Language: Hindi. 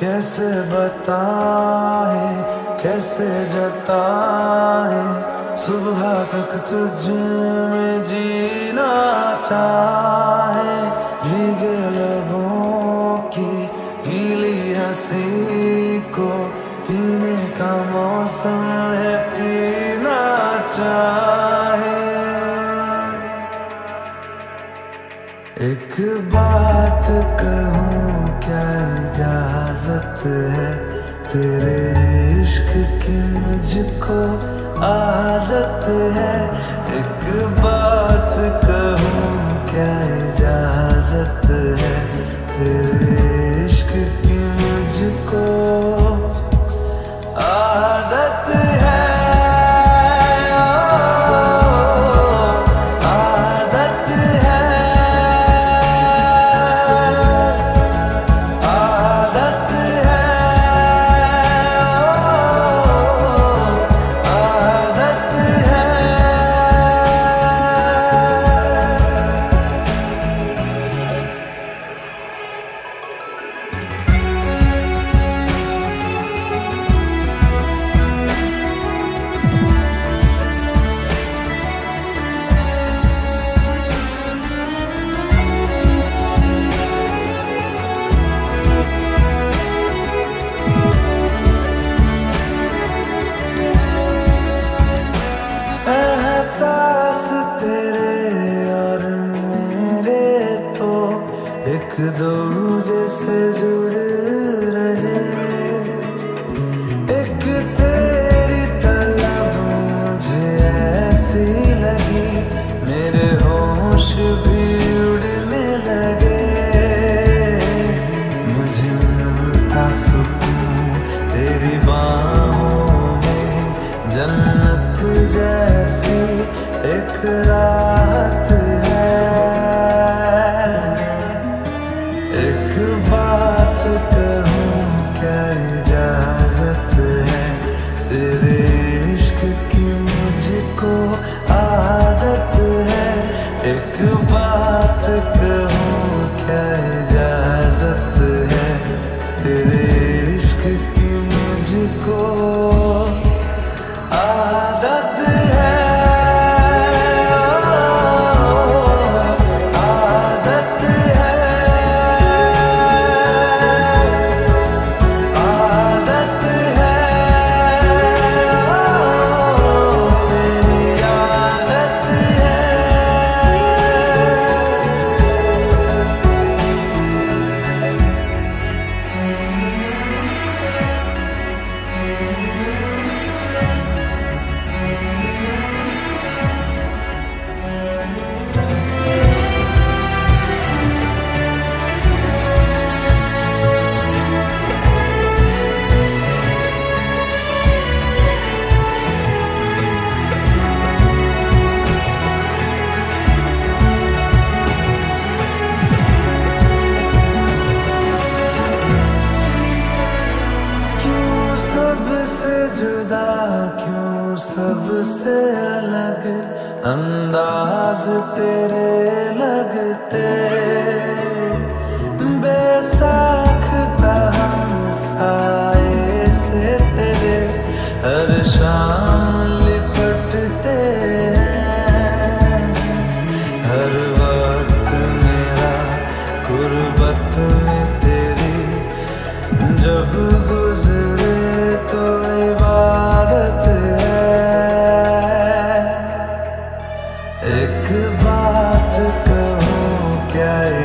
कैसे बताए कैसे जताए सुबह तक तुझ में जीना चाहे, भीगे लबों की गीली हँसी को पीने का मौसम है, पीना चाहे। एक बात कहूँ इजाज़त है तेरे इश्क की मुझको आदत है। एक बात एक दूजे से जुड़ रहे। एक तेरी तलब मुझे ऐसी लगी। मेरे होश भी उड़ने लगे। मुझे मिलता सुकून तेरी बाहों में, जन्नत जैसी एक राहत सबसे जुदा क्यों सबसे अलग? अंदाज तेरे लगते। बेसाख्ता हम साए से तेरे हर शाम लिपटते हर वक्त मेरा गुर्बत में तेरी जब गुजरे Yeah.